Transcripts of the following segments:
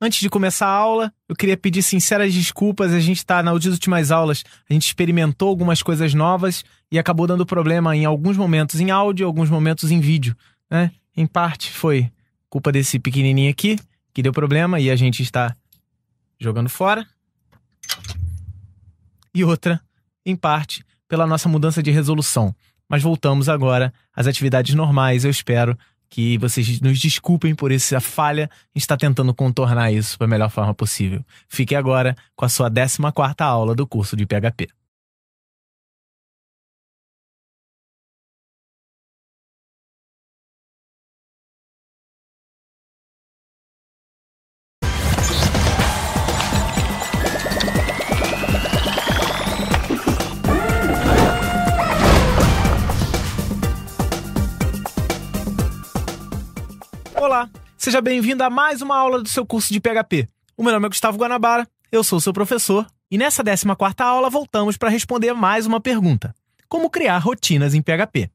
Antes de começar a aula, eu queria pedir sinceras desculpas. A gente está nas últimas aulas, a gente experimentou algumas coisas novas e acabou dando problema em alguns momentos em áudio, alguns momentos em vídeo. Né? Em parte foi culpa desse pequenininho aqui que deu problema e a gente está jogando fora. E outra, em parte, pela nossa mudança de resolução. Mas voltamos agora às atividades normais, eu espero que vocês nos desculpem por essa falha. A gente está tentando contornar isso da melhor forma possível. Fique agora com a sua 14 quarta aula do curso de PHP. Olá, seja bem-vindo a mais uma aula do seu curso de PHP. O meu nome é Gustavo Guanabara, eu sou seu professor, e nessa 14 aula voltamos para responder mais uma pergunta: como criar rotinas em PHP?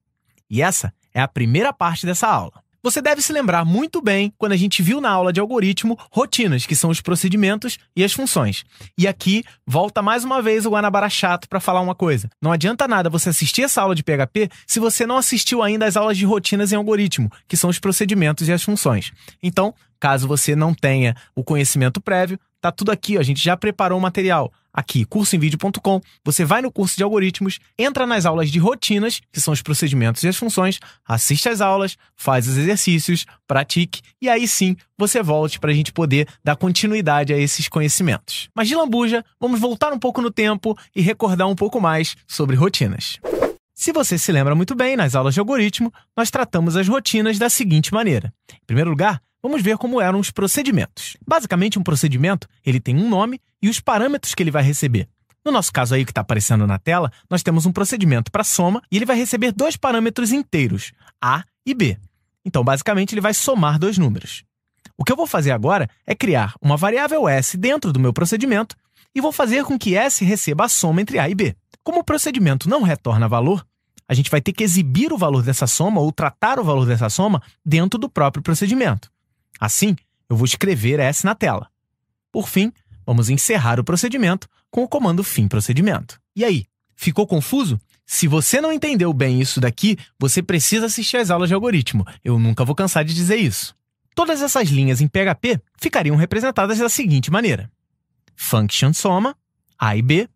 E essa é a primeira parte dessa aula. Você deve se lembrar muito bem quando a gente viu na aula de algoritmo rotinas, que são os procedimentos e as funções. E aqui volta mais uma vez o Guanabara chato para falar uma coisa. Não adianta nada você assistir essa aula de PHP se você não assistiu ainda as aulas de rotinas em algoritmo, que são os procedimentos e as funções. Então, caso você não tenha o conhecimento prévio, tá tudo aqui, ó, a gente já preparou o material aqui, cursoemvídeo.com. Você vai no curso de algoritmos, entra nas aulas de rotinas, que são os procedimentos e as funções, assiste às aulas, faz os exercícios, pratique e aí sim você volte para a gente poder dar continuidade a esses conhecimentos. Mas de lambuja, vamos voltar um pouco no tempo e recordar um pouco mais sobre rotinas. Se você se lembra muito bem, nas aulas de algoritmo, nós tratamos as rotinas da seguinte maneira. Em primeiro lugar, Vamos ver como eram os procedimentos. Basicamente, um procedimento ele tem um nome e os parâmetros que ele vai receber. No nosso caso aí que está aparecendo na tela, nós temos um procedimento para soma e ele vai receber dois parâmetros inteiros, A e B. Então, basicamente, ele vai somar dois números. O que eu vou fazer agora é criar uma variável S dentro do meu procedimento e vou fazer com que S receba a soma entre A e B. Como o procedimento não retorna valor, a gente vai ter que exibir o valor dessa soma ou tratar o valor dessa soma dentro do próprio procedimento. Assim, eu vou escrever S na tela. Por fim, vamos encerrar o procedimento com o comando fim procedimento. E aí, ficou confuso? Se você não entendeu bem isso daqui, você precisa assistir às aulas de algoritmo. Eu nunca vou cansar de dizer isso. Todas essas linhas em PHP ficariam representadas da seguinte maneira: function soma, A e B,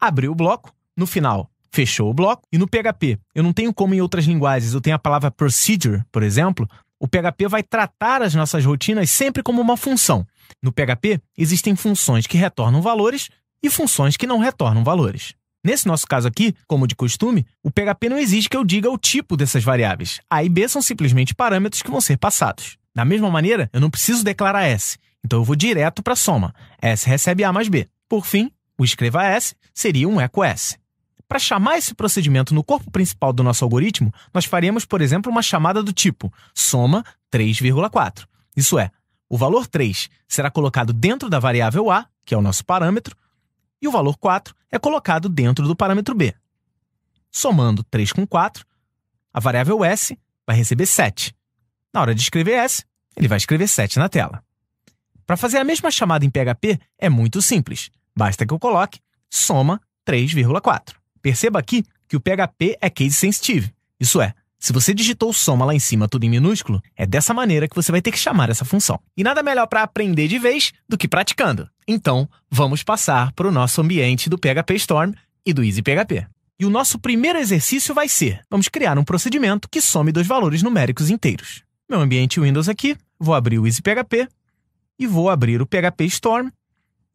abriu o bloco, no final fechou o bloco, e no PHP, eu não tenho como em outras linguagens, eu tenho a palavra procedure, por exemplo, o PHP vai tratar as nossas rotinas sempre como uma função. No PHP, existem funções que retornam valores e funções que não retornam valores. Nesse nosso caso aqui, como de costume, o PHP não exige que eu diga o tipo dessas variáveis. A e B são simplesmente parâmetros que vão ser passados. Da mesma maneira, eu não preciso declarar S, então eu vou direto para a soma. S recebe A mais B. Por fim, o escreva S seria um eco S. Para chamar esse procedimento no corpo principal do nosso algoritmo, nós faremos, por exemplo, uma chamada do tipo soma 3,4. Isso é, o valor 3 será colocado dentro da variável a, que é o nosso parâmetro, e o valor 4 é colocado dentro do parâmetro b. Somando 3 com 4, a variável s vai receber 7. Na hora de escrever s, ele vai escrever 7 na tela. Para fazer a mesma chamada em PHP é muito simples. Basta que eu coloque soma 3,4. Perceba aqui que o PHP é case sensitive. Isso é, se você digitou soma lá em cima tudo em minúsculo, é dessa maneira que você vai ter que chamar essa função. E nada melhor para aprender de vez do que praticando. Então, vamos passar para o nosso ambiente do PHP Storm e do Easy PHP. E o nosso primeiro exercício vai ser: vamos criar um procedimento que some dois valores numéricos inteiros. Meu ambiente Windows aqui, vou abrir o Easy PHP e vou abrir o PHP Storm,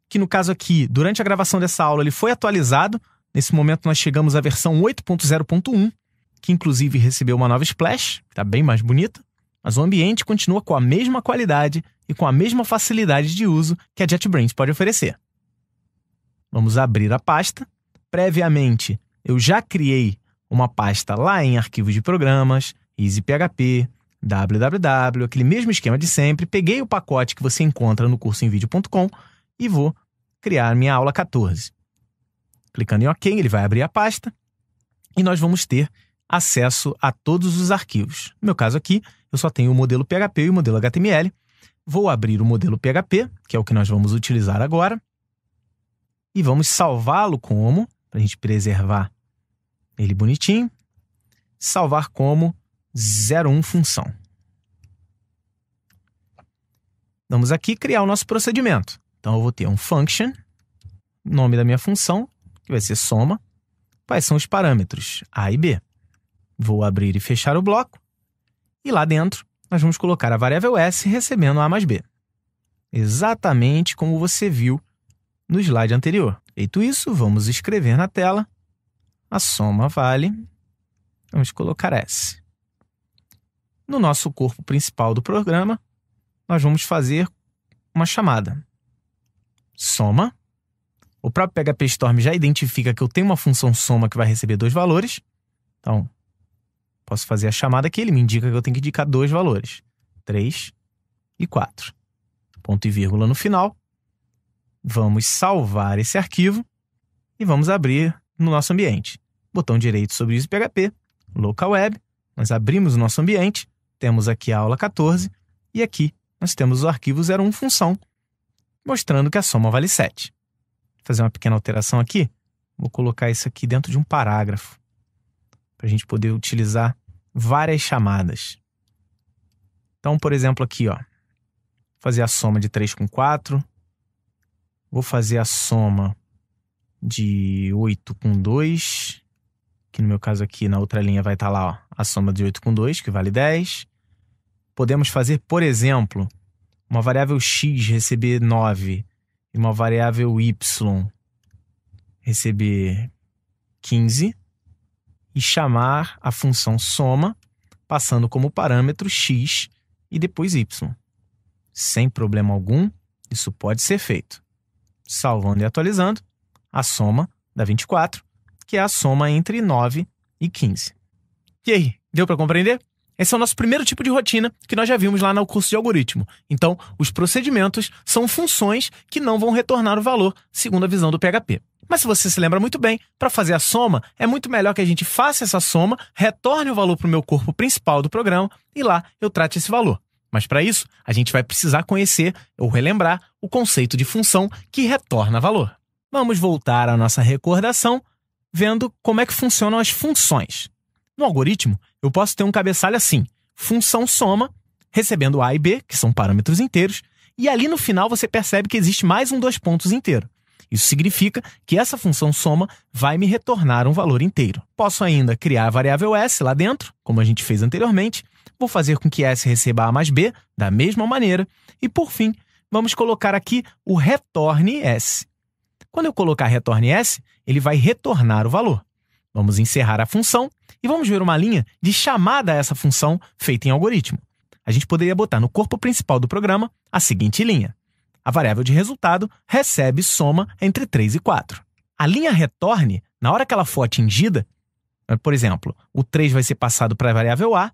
que no caso aqui, durante a gravação dessa aula, ele foi atualizado Nesse momento, nós chegamos à versão 8.0.1, que inclusive recebeu uma nova splash, que está bem mais bonita, mas o ambiente continua com a mesma qualidade e com a mesma facilidade de uso que a JetBrains pode oferecer. Vamos abrir a pasta. Previamente, eu já criei uma pasta lá em arquivos de programas, EasyPHP, www, aquele mesmo esquema de sempre. Peguei o pacote que você encontra no cursoemvideo.com e vou criar minha aula 14. Clicando em OK, ele vai abrir a pasta e nós vamos ter acesso a todos os arquivos. No meu caso aqui, eu só tenho o modelo PHP e o modelo HTML. Vou abrir o modelo PHP, que é o que nós vamos utilizar agora, e vamos salvá-lo como, para a gente preservar ele bonitinho, salvar como 01 função. Vamos aqui criar o nosso procedimento. Então, eu vou ter um function, nome da minha função, que vai ser soma. Quais são os parâmetros? A e B. Vou abrir e fechar o bloco. E lá dentro, nós vamos colocar a variável S recebendo A mais B. Exatamente como você viu no slide anterior. Feito isso, vamos escrever na tela a soma vale. Vamos colocar S. No nosso corpo principal do programa, nós vamos fazer uma chamada. Soma. O próprio PHP Storm já identifica que eu tenho uma função soma que vai receber dois valores. Então, posso fazer a chamada aqui, ele me indica que eu tenho que indicar dois valores. 3 e 4. Ponto e vírgula no final. Vamos salvar esse arquivo e vamos abrir no nosso ambiente. Botão direito sobre isso PHP, local web, nós abrimos o nosso ambiente, temos aqui a aula 14 e aqui nós temos o arquivo 01 função, mostrando que a soma vale 7. Fazer uma pequena alteração aqui, vou colocar isso aqui dentro de um parágrafo, para a gente poder utilizar várias chamadas. Então, por exemplo, aqui, ó, fazer a soma de 3 com 4, vou fazer a soma de 8 com 2, que no meu caso aqui na outra linha vai estar lá ó, a soma de 8 com 2, que vale 10. Podemos fazer, por exemplo, uma variável x receber 9 e uma variável y receber 15 e chamar a função soma passando como parâmetro x e depois y. Sem problema algum, isso pode ser feito. Salvando e atualizando, a soma dá 24, que é a soma entre 9 e 15. E aí, deu para compreender? Esse é o nosso primeiro tipo de rotina que nós já vimos lá no curso de algoritmo. Então, os procedimentos são funções que não vão retornar o valor, segundo a visão do PHP. Mas se você se lembra muito bem, para fazer a soma, é muito melhor que a gente faça essa soma, retorne o valor para o meu corpo principal do programa e lá eu trate esse valor. Mas para isso, a gente vai precisar conhecer ou relembrar o conceito de função que retorna valor. Vamos voltar à nossa recordação, vendo como é que funcionam as funções. No algoritmo, eu posso ter um cabeçalho assim: função soma, recebendo A e B, que são parâmetros inteiros, e ali no final você percebe que existe mais um dois pontos inteiro. Isso significa que essa função soma vai me retornar um valor inteiro. Posso ainda criar a variável s lá dentro, como a gente fez anteriormente. Vou fazer com que s receba a mais b da mesma maneira. E por fim, vamos colocar aqui o retorne s. Quando eu colocar retorne s, ele vai retornar o valor. Vamos encerrar a função e vamos ver uma linha de chamada a essa função feita em algoritmo. A gente poderia botar no corpo principal do programa a seguinte linha: a variável de resultado recebe soma entre 3 e 4. A linha retorne, na hora que ela for atingida, eh, por exemplo, o 3 vai ser passado para a variável A,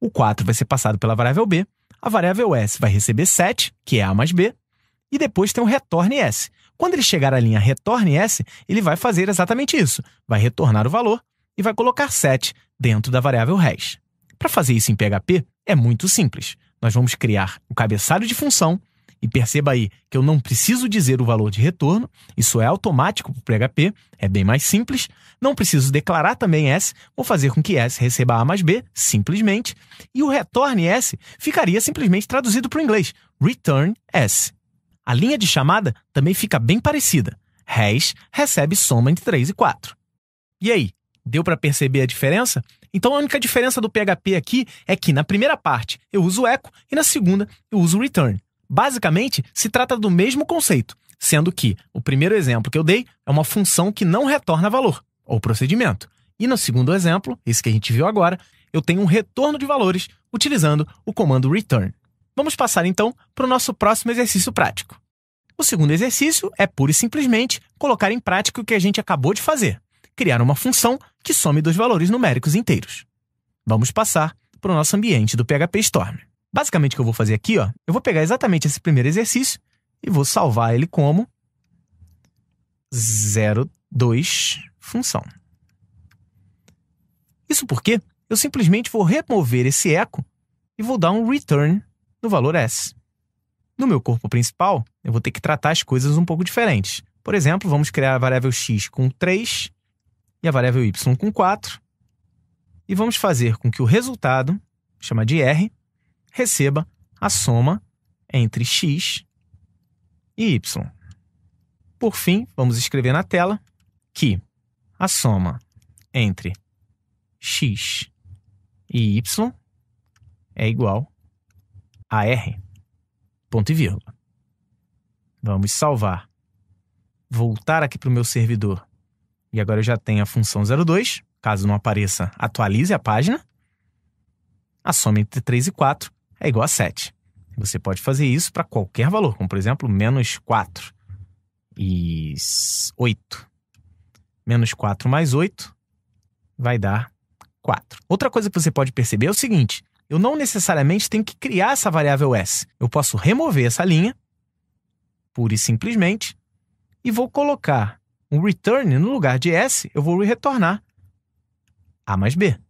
o 4 vai ser passado pela variável B, a variável S vai receber 7, que é A mais B, e depois tem o retorne S. Quando ele chegar à linha retorne S, ele vai fazer exatamente isso. Vai retornar o valor e vai colocar 7 dentro da variável res. Para fazer isso em PHP, é muito simples. Nós vamos criar o cabeçalho de função e perceba aí que eu não preciso dizer o valor de retorno, isso é automático para o PHP, é bem mais simples. Não preciso declarar também S, vou fazer com que S receba A mais B, simplesmente. E o retorne S ficaria simplesmente traduzido para o inglês, return S. A linha de chamada também fica bem parecida. Res recebe soma entre 3 e 4. E aí, deu para perceber a diferença? Então a única diferença do PHP aqui é que na primeira parte eu uso echo e na segunda eu uso return. Basicamente, se trata do mesmo conceito, sendo que o primeiro exemplo que eu dei é uma função que não retorna valor, ou procedimento. E no segundo exemplo, esse que a gente viu agora, eu tenho um retorno de valores utilizando o comando return. Vamos passar então para o nosso próximo exercício prático. O segundo exercício é pura e simplesmente colocar em prática o que a gente acabou de fazer: criar uma função que some dois valores numéricos inteiros. Vamos passar para o nosso ambiente do PHP Storm. Basicamente, o que eu vou fazer aqui, ó, eu vou pegar exatamente esse primeiro exercício e vou salvar ele como 02 função. Isso porque eu simplesmente vou remover esse eco e vou dar um return no valor s. No meu corpo principal, eu vou ter que tratar as coisas um pouco diferentes. Por exemplo, vamos criar a variável x com 3 e a variável y com 4. E vamos fazer com que o resultado, chama de r, receba a soma entre x e y. Por fim, vamos escrever na tela que a soma entre x e y é igual a r. Ponto e vírgula. Vamos salvar. Voltar aqui para o meu servidor. E agora eu já tenho a função 02. Caso não apareça, atualize a página. A soma entre 3 e 4 é igual a 7. Você pode fazer isso para qualquer valor, como por exemplo, menos 4 e 8. Menos 4 mais 8 vai dar 4. Outra coisa que você pode perceber é o seguinte: eu não necessariamente tenho que criar essa variável s. Eu posso remover essa linha, pura e simplesmente, e vou colocar um return no lugar de s, eu vou retornar a mais b.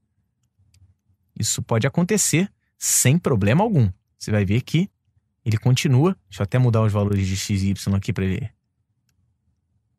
Isso pode acontecer sem problema algum. Você vai ver que ele continua. Deixa eu até mudar os valores de x e y aqui para ele.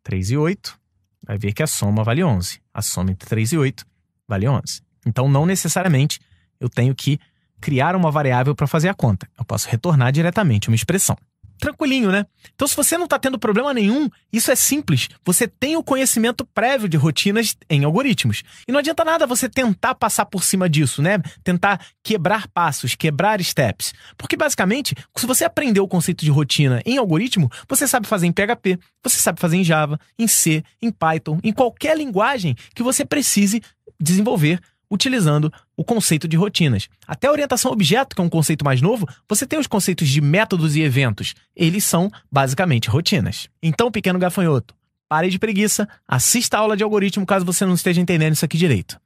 3 e 8. Vai ver que a soma vale 11. A soma entre 3 e 8 vale 11. Então, não necessariamente eu tenho que criar uma variável para fazer a conta. Eu posso retornar diretamente uma expressão. Tranquilinho, né? Então, se você não está tendo problema nenhum, isso é simples. Você tem o conhecimento prévio de rotinas em algoritmos. E não adianta nada você tentar passar por cima disso, né? Tentar quebrar passos, quebrar steps. Porque, basicamente, se você aprendeu o conceito de rotina em algoritmo, você sabe fazer em PHP, você sabe fazer em Java, em C, em Python, em qualquer linguagem que você precise desenvolver utilizando o conceito de rotinas. Até a orientação objeto, que é um conceito mais novo, você tem os conceitos de métodos e eventos. Eles são basicamente rotinas. Então, pequeno gafanhoto, pare de preguiça, assista a aula de algoritmo caso você não esteja entendendo isso aqui direito.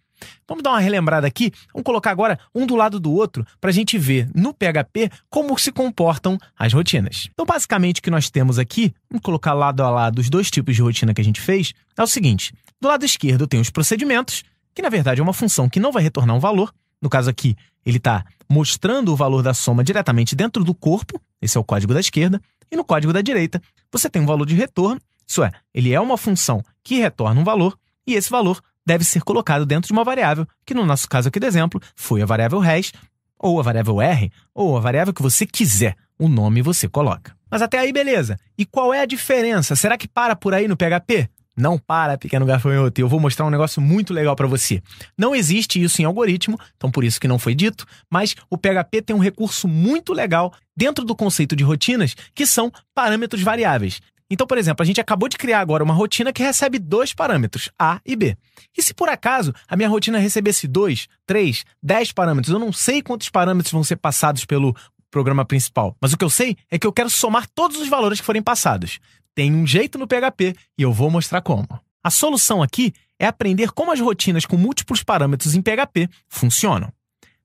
Vamos dar uma relembrada aqui? Vamos colocar agora um do lado do outro para a gente ver no PHP como se comportam as rotinas. Então, basicamente, o que nós temos aqui, vamos colocar lado a lado os dois tipos de rotina que a gente fez, é o seguinte: do lado esquerdo tem os procedimentos, que na verdade é uma função que não vai retornar um valor. No caso aqui, ele está mostrando o valor da soma diretamente dentro do corpo, esse é o código da esquerda, e no código da direita, você tem um valor de retorno, isso é, ele é uma função que retorna um valor, e esse valor deve ser colocado dentro de uma variável, que no nosso caso aqui do exemplo, foi a variável res, ou a variável r, ou a variável que você quiser, o nome você coloca. Mas até aí, beleza. E qual é a diferença? Será que para por aí no PHP? Não para, pequeno gafanhoto, eu vou mostrar um negócio muito legal para você. Não existe isso em algoritmo, então por isso que não foi dito, mas o PHP tem um recurso muito legal dentro do conceito de rotinas, que são parâmetros variáveis. Então, por exemplo, a gente acabou de criar agora uma rotina que recebe dois parâmetros, A e B. E se por acaso a minha rotina recebesse dois, três, dez parâmetros, eu não sei quantos parâmetros vão ser passados pelo programa principal, mas o que eu sei é que eu quero somar todos os valores que forem passados. Tem um jeito no PHP e eu vou mostrar como. A solução aqui é aprender como as rotinas com múltiplos parâmetros em PHP funcionam.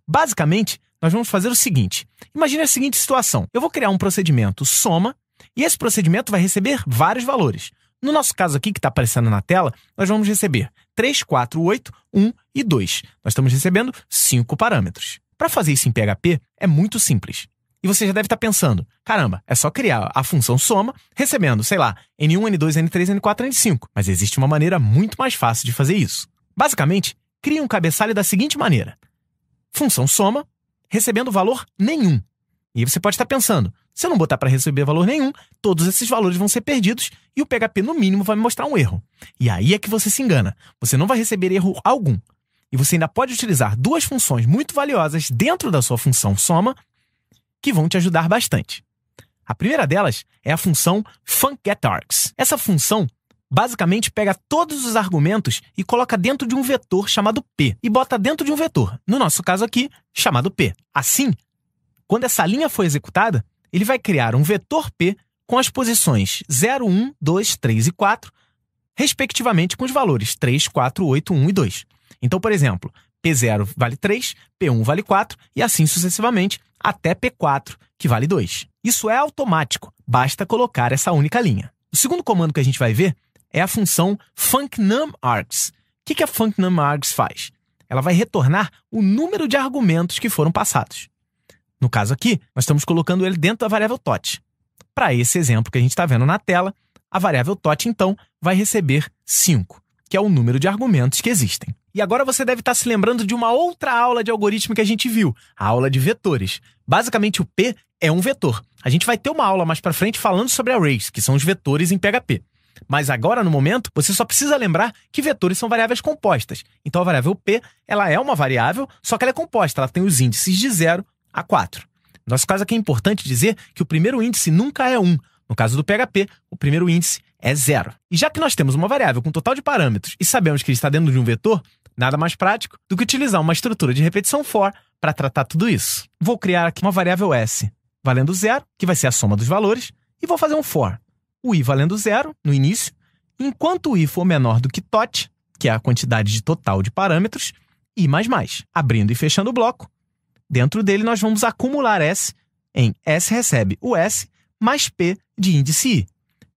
Basicamente, nós vamos fazer o seguinte: imagine a seguinte situação. Eu vou criar um procedimento soma e esse procedimento vai receber vários valores. No nosso caso aqui, que está aparecendo na tela, nós vamos receber 3, 4, 8, 1 e 2. Nós estamos recebendo cinco parâmetros. Para fazer isso em PHP, é muito simples. E você já deve estar pensando: caramba, é só criar a função soma, recebendo, sei lá, N1, N2, N3, N4, N5. Mas existe uma maneira muito mais fácil de fazer isso. Basicamente, crie um cabeçalho da seguinte maneira: função soma, recebendo valor nenhum. E você pode estar pensando: se eu não botar para receber valor nenhum, todos esses valores vão ser perdidos e o PHP, no mínimo, vai me mostrar um erro. E aí é que você se engana. Você não vai receber erro algum. E você ainda pode utilizar duas funções muito valiosas dentro da sua função soma que vão te ajudar bastante. A primeira delas é a função funcGetArgs. Essa função basicamente pega todos os argumentos e coloca dentro de um vetor chamado p e bota dentro de um vetor, no nosso caso aqui, chamado p. Assim, quando essa linha for executada, ele vai criar um vetor p com as posições 0, 1, 2, 3 e 4, respectivamente com os valores 3, 4, 8, 1 e 2. Então, por exemplo, P0 vale 3, P1 vale 4 e assim sucessivamente até P4, que vale 2. Isso é automático, basta colocar essa única linha. O segundo comando que a gente vai ver é a função funcNumArgs. O que a funcNumArgs faz? Ela vai retornar o número de argumentos que foram passados. No caso aqui, nós estamos colocando ele dentro da variável tot. Para esse exemplo que a gente está vendo na tela, a variável tot, então, vai receber 5, que é o número de argumentos que existem. E agora você deve estar se lembrando de uma outra aula de algoritmo que a gente viu, a aula de vetores. Basicamente, o P é um vetor. A gente vai ter uma aula mais para frente falando sobre arrays, que são os vetores em PHP. Mas agora, no momento, você só precisa lembrar que vetores são variáveis compostas. Então, a variável P ela é uma variável, só que ela é composta. Ela tem os índices de 0 a 4. No nosso caso aqui é importante dizer que o primeiro índice nunca é 1. No caso do PHP, o primeiro índice é zero. E já que nós temos uma variável com total de parâmetros e sabemos que ele está dentro de um vetor, Nada mais prático do que utilizar uma estrutura de repetição for para tratar tudo isso. Vou criar aqui uma variável s valendo zero, que vai ser a soma dos valores, e vou fazer um for. O i valendo zero no início, enquanto o i for menor do que tot, que é a quantidade de total de parâmetros, i mais mais. Abrindo e fechando o bloco, dentro dele nós vamos acumular s em s recebe o s mais p de índice i.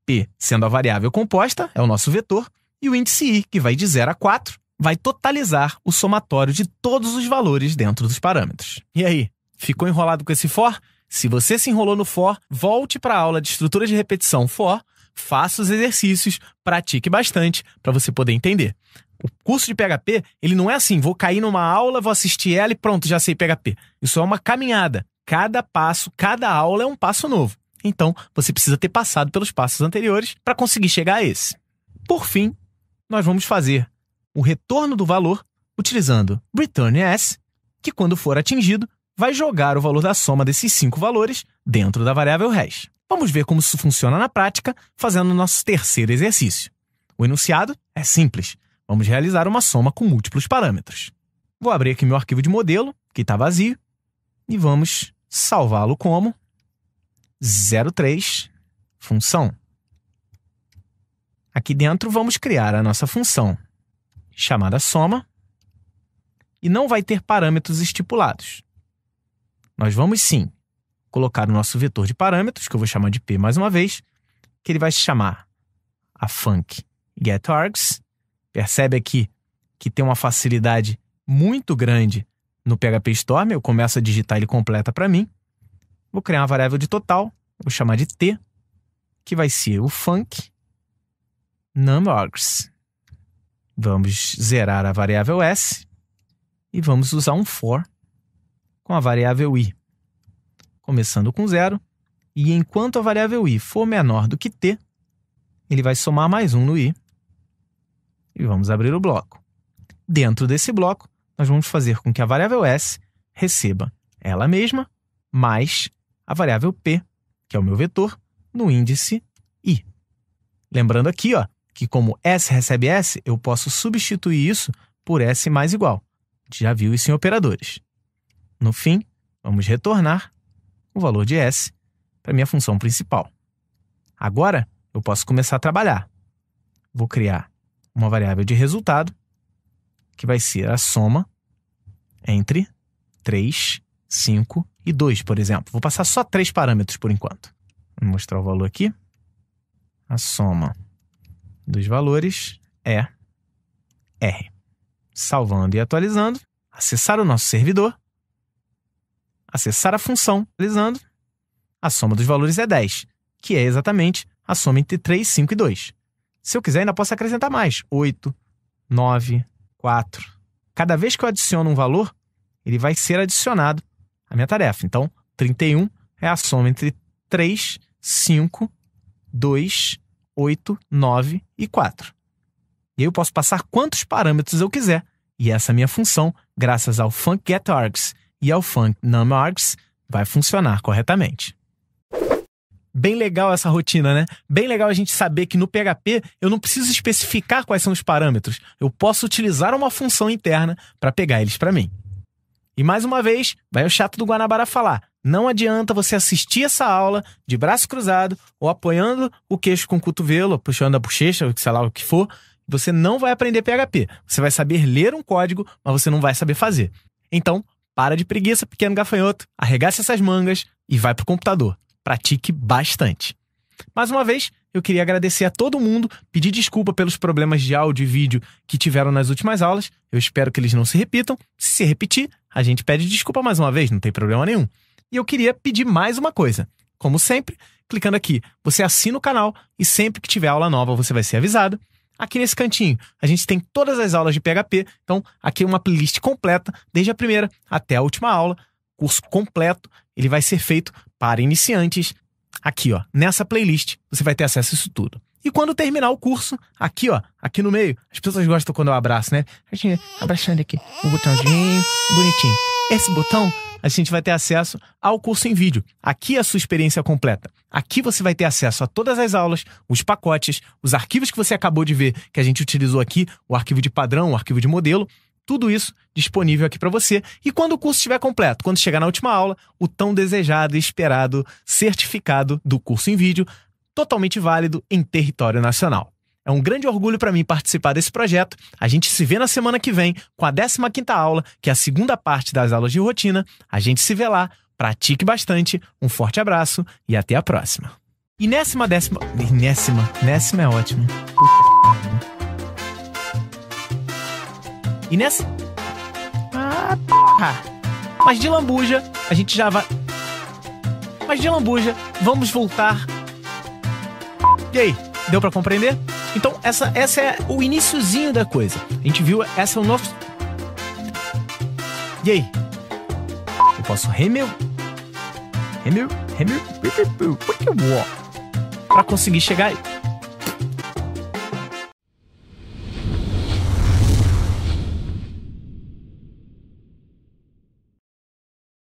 p sendo a variável composta, é o nosso vetor, e o índice i, que vai de 0 a 4, vai totalizar o somatório de todos os valores dentro dos parâmetros. E aí, ficou enrolado com esse for? Se você se enrolou no for, volte para a aula de estrutura de repetição for, faça os exercícios, pratique bastante para você poder entender. O curso de PHP, ele não é assim, vou cair numa aula, vou assistir ela e pronto, já sei PHP. Isso é uma caminhada. Cada passo, cada aula é um passo novo. Então, você precisa ter passado pelos passos anteriores para conseguir chegar a esse. Por fim, nós vamos fazer o retorno do valor utilizando return s, que quando for atingido, vai jogar o valor da soma desses cinco valores dentro da variável hash. Vamos ver como isso funciona na prática, fazendo o nosso terceiro exercício. O enunciado é simples. Vamos realizar uma soma com múltiplos parâmetros. Vou abrir aqui meu arquivo de modelo, que está vazio, e vamos salvá-lo como 03 função. Aqui dentro vamos criar a nossa função chamada soma e não vai ter parâmetros estipulados. Nós vamos sim colocar o nosso vetor de parâmetros, que eu vou chamar de P mais uma vez, que ele vai se chamar a func getArgs. Percebe aqui que tem uma facilidade muito grande no PHP Storm, eu começo a digitar ele completa para mim. Vou criar uma variável de total, vou chamar de T, que vai ser o func numargs. Vamos zerar a variável s e vamos usar um for com a variável i, começando com zero, e enquanto a variável i for menor do que t, ele vai somar mais um no i. E vamos abrir o bloco. Dentro desse bloco, nós vamos fazer com que a variável s receba ela mesma mais a variável p, que é o meu vetor, no índice i. Lembrando aqui, ó, que como S recebe S, eu posso substituir isso por S mais igual. Já viu isso em operadores. No fim, vamos retornar o valor de S para minha função principal. Agora, eu posso começar a trabalhar. Vou criar uma variável de resultado, que vai ser a soma entre 3, 5 e 2, por exemplo. Vou passar só três parâmetros por enquanto. Vou mostrar o valor aqui. A soma dos valores é R. Salvando e atualizando, acessar o nosso servidor, acessar a função, atualizando, a soma dos valores é 10, que é exatamente a soma entre 3, 5 e 2. Se eu quiser, ainda posso acrescentar mais: 8, 9, 4. Cada vez que eu adiciono um valor, ele vai ser adicionado à minha tarefa. Então, 31 é a soma entre 3, 5, 2 8, 9 e 4. E aí eu posso passar quantos parâmetros eu quiser. E essa minha função, graças ao funcGetArgs e ao funcNumArgs, vai funcionar corretamente. Bem legal essa rotina, né? Bem legal a gente saber que no PHP eu não preciso especificar quais são os parâmetros. Eu posso utilizar uma função interna para pegar eles para mim. E mais uma vez, vai o chato do Guanabara falar: não adianta você assistir essa aula de braço cruzado ou apoiando o queixo com o cotovelo, puxando a bochecha, sei lá o que for. Você não vai aprender PHP. Você vai saber ler um código, mas você não vai saber fazer. Então, para de preguiça, pequeno gafanhoto, arregace essas mangas e vai pro computador. Pratique bastante. Mais uma vez, eu queria agradecer a todo mundo, pedir desculpa pelos problemas de áudio e vídeo que tiveram nas últimas aulas. Eu espero que eles não se repitam. Se se repetir, a gente pede desculpa mais uma vez, não tem problema nenhum. E eu queria pedir mais uma coisa. Como sempre, Clicando aqui, você assina o canal e sempre que tiver aula nova você vai ser avisado. Aqui nesse cantinho, a gente tem todas as aulas de PHP, então aqui é uma playlist completa, desde a primeira até a última aula, curso completo, ele vai ser feito para iniciantes. Aqui, ó, nessa playlist, você vai ter acesso a isso tudo. E quando terminar o curso, aqui, ó, aqui no meio, as pessoas gostam quando eu abraço, né? A gente abraçando aqui, um botãozinho, bonitinho. Esse botão, a gente vai ter acesso ao curso em vídeo. Aqui é a sua experiência completa. Aqui você vai ter acesso a todas as aulas, os pacotes, os arquivos que você acabou de ver que a gente utilizou aqui, o arquivo de padrão, o arquivo de modelo, tudo isso disponível aqui para você. E quando o curso estiver completo, quando chegar na última aula, o tão desejado e esperado certificado do curso em vídeo totalmente válido em território nacional. É um grande orgulho para mim participar desse projeto. A gente se vê na semana que vem com a 15ª aula, que é a segunda parte das aulas de rotina. A gente se vê lá. Pratique bastante. Um forte abraço e até a próxima. E décima décima... Décima. Décima é ótimo. E nessa... Ah! Mas de lambuja, a gente já vai... Mas de lambuja, vamos voltar e aí, deu para compreender? Então, essa, essa é o iníciozinho da coisa. A gente viu, essa é o nosso. E aí? Eu posso remel. Remel. Remel. Pra conseguir chegar aí.